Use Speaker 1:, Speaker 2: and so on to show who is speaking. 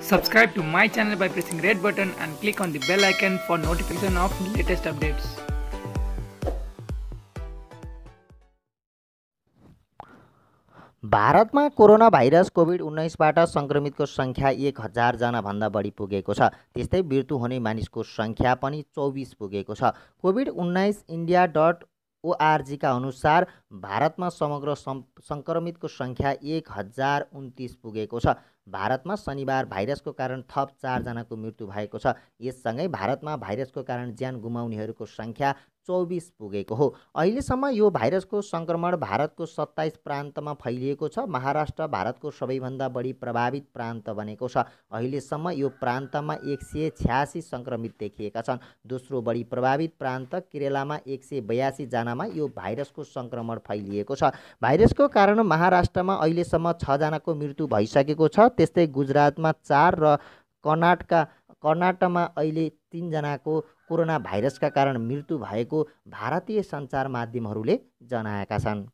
Speaker 1: Subscribe to my channel by pressing red button and click on the bell icon for notification of latest updates.
Speaker 2: भारतमा corona virus covid उन्नाइसबाट सङ्क्रमितको सङ्ख्या एक हजारजनाभन्दा बढी पुगेको छ त्यस्तै मृत्यु हुने मानिसको सङ्ख्या पनि चौबिस पुगेको छ कोभिड उन्नाइस इन्डिया डट ओआरजीका अनुसार भारतमा समग्र सङ्क्रमितको सङ्ख्या एक हजार उन्तिस पुगेको छ। भारतमा शनिबार भाइरसको कारण थप चारजनाको मृत्यु भएको छ। यससँगै भारतमा भाइरसको कारण ज्यान गुमाउनेहरूको सङ्ख्या चौबिस पुगेको हो। अहिलेसम्म यो भाइरसको सङ्क्रमण भारतको सत्ताइस प्रान्तमा फैलिएको छ महाराष्ट्र भारतको सबैभन्दा बढी प्रभावित प्रान्त बनेको छ। अहिलेसम्म यो प्रान्तमा एक सय छ्यासी सङ्क्रमित देखिएका छन्। दोस्रो बढी प्रभावित प्रान्त केरेलामा एक सय बयासीजनामा यो भाइरसको सङ्क्रमण फैलिएको छ। भाइरसको कारण महाराष्ट्रमा अहिलेसम्म छजनाको मृत्यु भइसकेको छ। त्यस्तै गुजरातमा चार र कर्नाटका कर्नाटकमा अहिले तिनजनाको कोरोना भाइरसका कारण मृत्यु भएको भारतीय सञ्चार माध्यमहरूले जनाएका छन्।